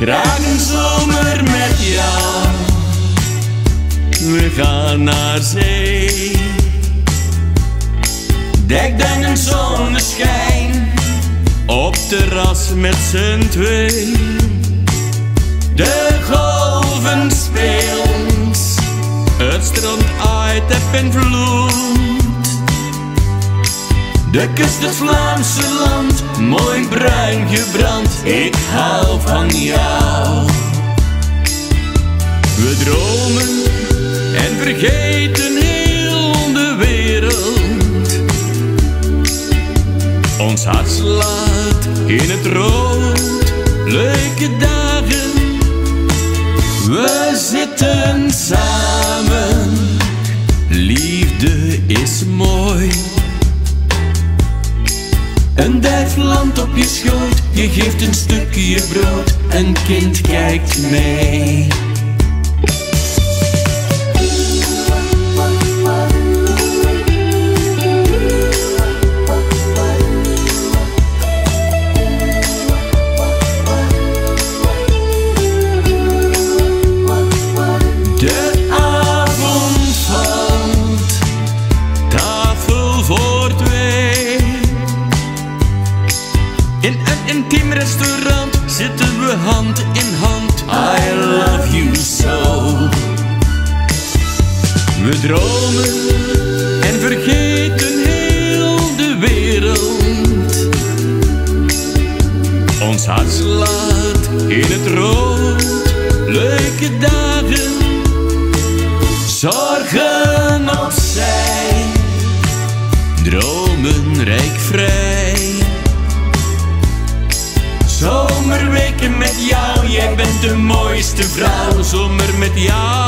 Graag een zomer met jou. We gaan naar zee. Dek dan een zonneschijn. Op terras met z'n twee. De golven speelt. Het strand uit en vloed. De kust, het Vlaamse land, mooi bruin gebrand. Ik hou van jou. We dromen en vergeten heel de wereld. Ons hart slaat in het rood, leuke dagen. We zitten samen, liefde is mooi. Een duifland op je schoot, je geeft een stukje brood, een kind kijkt mee. In een intiem restaurant zitten we hand in hand. I love you so. We dromen en vergeten heel de wereld. Ons hart slaat in het rood, leuke dagen. Zorgen opzij, dromen rijk vrij. Met jou, jij bent de mooiste vrouw. Zomer met jou.